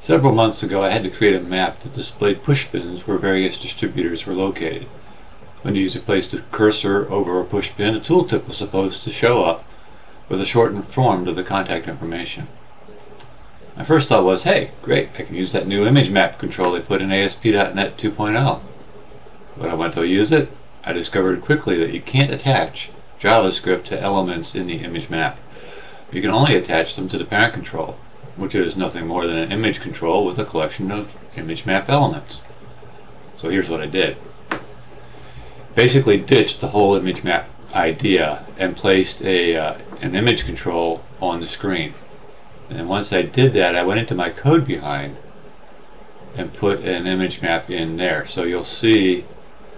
Several months ago I had to create a map that displayed push pins where various distributors were located. When the user placed a cursor over a push pin, a tooltip was supposed to show up with a shortened form of the contact information. My first thought was, hey, great, I can use that new image map control they put in ASP.NET 2.0. When I went to use it, I discovered quickly that you can't attach JavaScript to elements in the image map. You can only attach them to the parent control which is nothing more than an image control with a collection of image map elements. So here's what I did. Basically ditched the whole image map idea and placed a uh, an image control on the screen. And once I did that, I went into my code behind and put an image map in there. So you'll see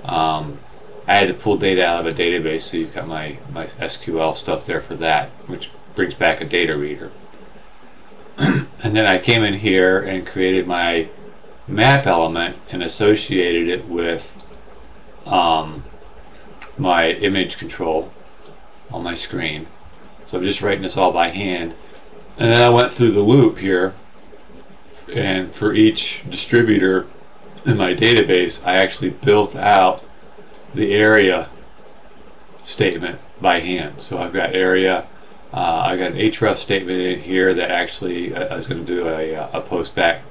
um, I had to pull data out of a database, so you've got my, my SQL stuff there for that, which brings back a data reader. And then I came in here and created my map element and associated it with um, my image control on my screen. So I'm just writing this all by hand. And then I went through the loop here and for each distributor in my database I actually built out the area statement by hand. So I've got area uh, I got an href statement in here that actually uh, I was going to do a, uh, a post back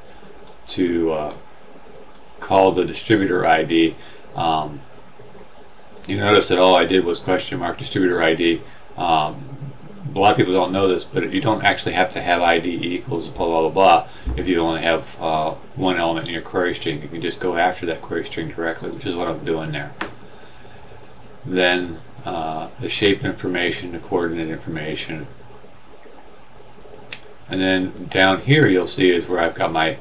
to uh, call the distributor ID. Um, you notice that all I did was question mark distributor ID. Um, a lot of people don't know this, but you don't actually have to have ID equals blah blah blah blah if you only have uh, one element in your query string. You can just go after that query string directly, which is what I'm doing there. Then uh, the shape information, the coordinate information. And then down here you'll see is where I've got my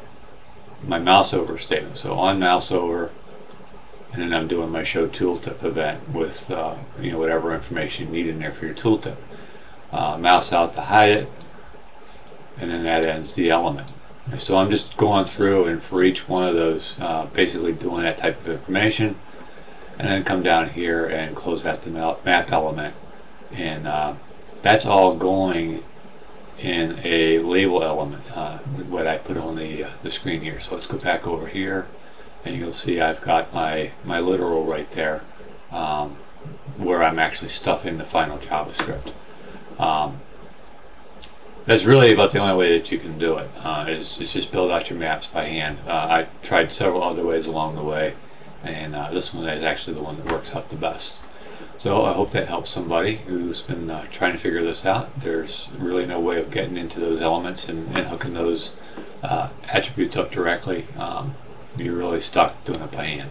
my mouse over statement. So on mouse over, and then I'm doing my show tooltip event with uh, you know whatever information you need in there for your tooltip. Uh, mouse out to hide it, and then that ends the element. so I'm just going through and for each one of those, uh, basically doing that type of information and then come down here and close out the map element and uh, that's all going in a label element uh, what I put on the, uh, the screen here so let's go back over here and you'll see I've got my my literal right there um, where I'm actually stuffing the final JavaScript um, that's really about the only way that you can do it. Uh, is, is just build out your maps by hand. Uh, I tried several other ways along the way and uh, this one is actually the one that works out the best. So I hope that helps somebody who's been uh, trying to figure this out. There's really no way of getting into those elements and, and hooking those uh, attributes up directly. Um, you're really stuck doing it by hand.